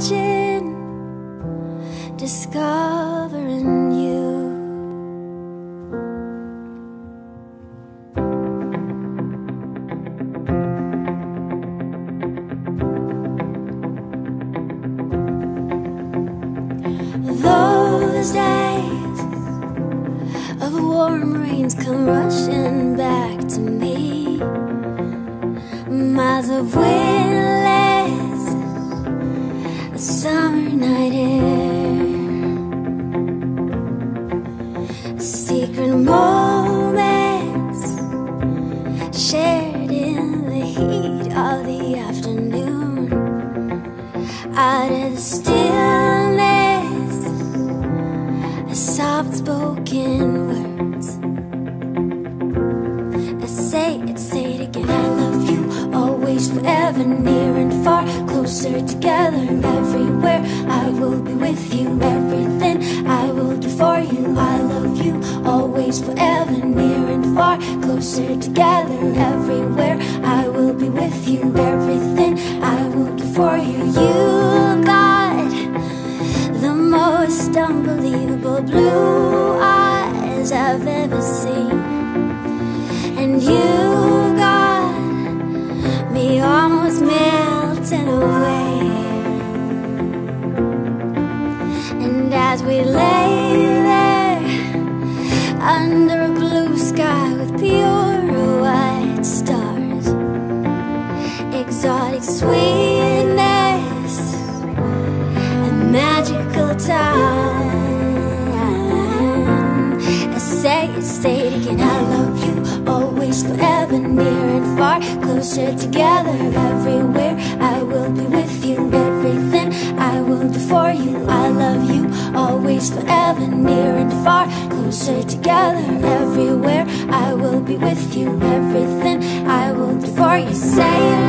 watching, discovering you. Those days of warm rains come rushing back to me. Miles of a summer night air, secret moments shared in the heat of the afternoon. Out of the stillness, A soft spoken words. I say it, say it again. I love you always, forever, near and far, closer together, everywhere. I will be with you, everything I will do for you. I love you always, forever, near and far, closer together, everywhere. I will be with you, everything I will do for you. You got the most unbelievable blue eyes I've ever seen. And you got me almost as we lay there under a blue sky with pure white stars, exotic sweetness and magical time. I say it, say it again. I love you always, forever, near and far, closer together, everywhere. I love you always, forever, near and far, closer together, everywhere. I will be with you, everything I will do for you. Say